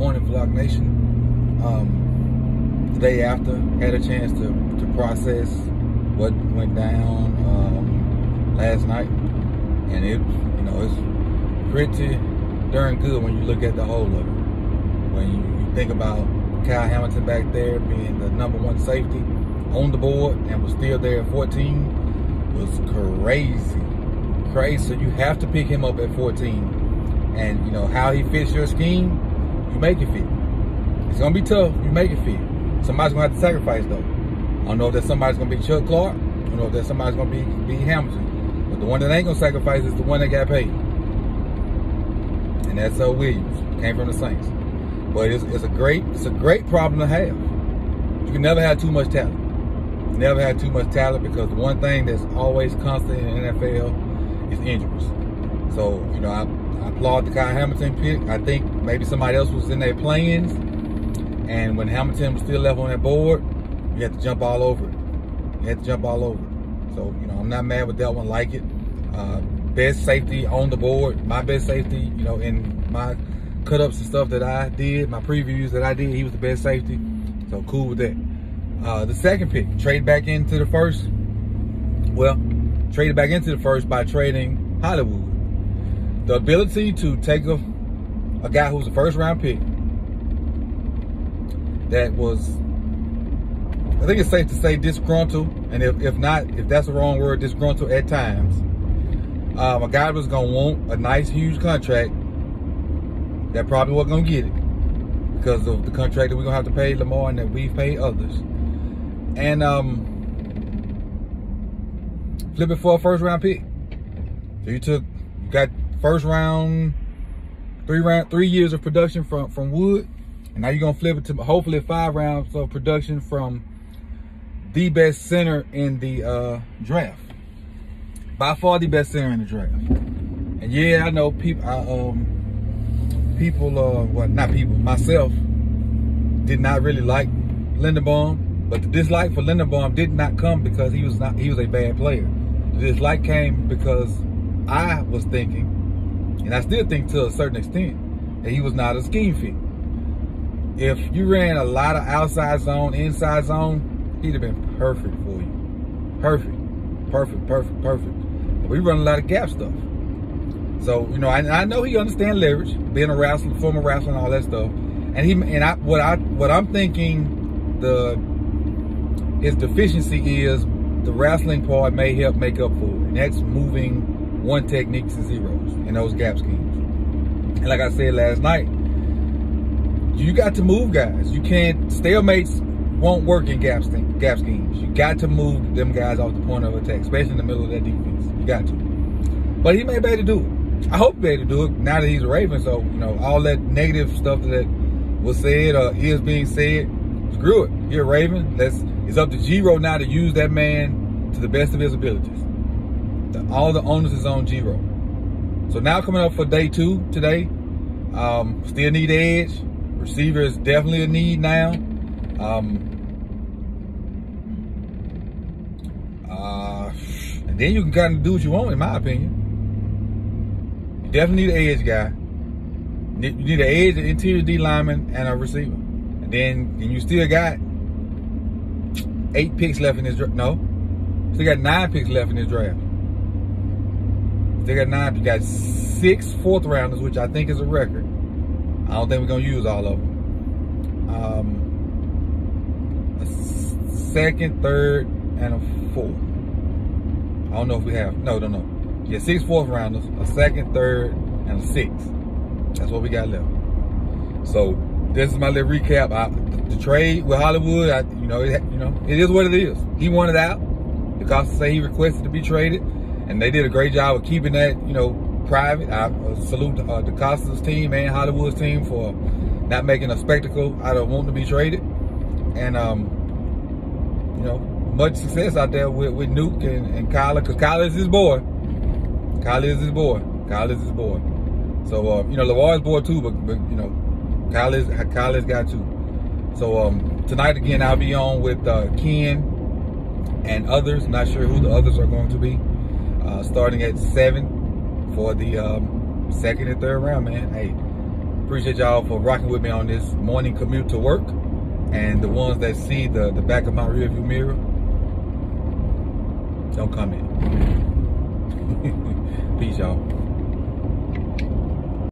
morning, Vlog Nation. Um, the day after, had a chance to, to process what went down um, last night, and it, you know, it's pretty darn good when you look at the whole of it. When you, you think about Kyle Hamilton back there being the number one safety on the board and was still there at 14 was crazy, crazy. So you have to pick him up at 14 and you know how he fits your scheme, you make it fit. It's gonna be tough, you make it fit. Somebody's gonna have to sacrifice though. I don't know if that somebody's gonna be Chuck Clark. I don't know if that somebody's gonna be be Hamilton. But the one that ain't gonna sacrifice is the one that got paid. And that's uh, Williams. Came from the Saints. But it's, it's a great it's a great problem to have. You can never have too much talent. Never have too much talent because the one thing that's always constant in the NFL is injuries. So, you know, I I applaud the Kyle Hamilton pick. I think maybe somebody else was in their plans. And when Hamilton was still left on that board, you had to jump all over it. You had to jump all over it. So, you know, I'm not mad with that one, like it. Uh, best safety on the board. My best safety, you know, in my cut-ups and stuff that I did, my previews that I did, he was the best safety. So cool with that. Uh, the second pick, trade back into the first. Well, traded back into the first by trading Hollywood the ability to take a, a guy who's a first round pick that was, I think it's safe to say disgruntled, and if, if not, if that's the wrong word, disgruntled at times. Um, a guy was gonna want a nice, huge contract that probably wasn't gonna get it because of the contract that we're gonna have to pay Lamar and that we've paid others. And um, flip it for a first round pick. So you took, you got first round, three round, three years of production from from Wood, and now you're gonna flip it to hopefully five rounds of production from the best center in the uh, draft. By far the best center in the draft. And yeah, I know people. I, um, people, uh, well, not people, myself, did not really like Linderbaum, but the dislike for Linderbaum did not come because he was not he was a bad player. The dislike came because I was thinking and I still think to a certain extent that he was not a scheme fit. If you ran a lot of outside zone, inside zone, he'd have been perfect for you. Perfect, perfect, perfect, perfect. But we run a lot of gap stuff. So, you know, I, I know he understands leverage, being a wrestler, former wrestler and all that stuff. And he and I what I what I'm thinking the his deficiency is the wrestling part may help make up for it. And that's moving one technique to zeros in those gap schemes. And like I said last night, you got to move guys. You can't, stalemates won't work in gap, gap schemes. You got to move them guys off the point of attack, especially in the middle of that defense. You got to. But he may be able to do it. I hope he be able to do it now that he's a Raven. So, you know, all that negative stuff that was said or is being said, screw it. You're a Raven. Let's, it's up to Giro now to use that man to the best of his abilities. The, all the onus is on Giro. So now coming up for day two today, um, still need edge. Receiver is definitely a need now. Um, uh, and then you can kind of do what you want, in my opinion. You definitely need an edge guy. You need an edge, an interior D lineman, and a receiver. And then, and you still got eight picks left in this draft. No, still got nine picks left in this draft. They got nine. You got six fourth rounders, which I think is a record. I don't think we're gonna use all of them. Um, a second, third, and a fourth. I don't know if we have. No, no, no. Yeah, six fourth rounders, a second, third, and a sixth. That's what we got left. So this is my little recap. I, the, the, trade with Hollywood, I, you know, it, you know, it is what it is. He wanted out. DeCosta say he requested to be traded and they did a great job of keeping that, you know, private. I uh, salute uh, DeCosta's team and Hollywood's team for not making a spectacle out of wanting to be traded. And, um, you know, much success out there with, with Nuke and, and Kyler, because Kyler is his boy. Kyler is his boy. Kyler is his boy. So, uh, you know, LeVar's boy too, but, but you know, Kyler's, Kyler's got two. So, um, tonight again, I'll be on with uh, Ken and others. Not sure who the others are going to be uh, starting at seven for the um, second and third round, man. Hey, appreciate y'all for rocking with me on this morning commute to work. And the ones that see the, the back of my rearview mirror, don't come in. Peace, y'all.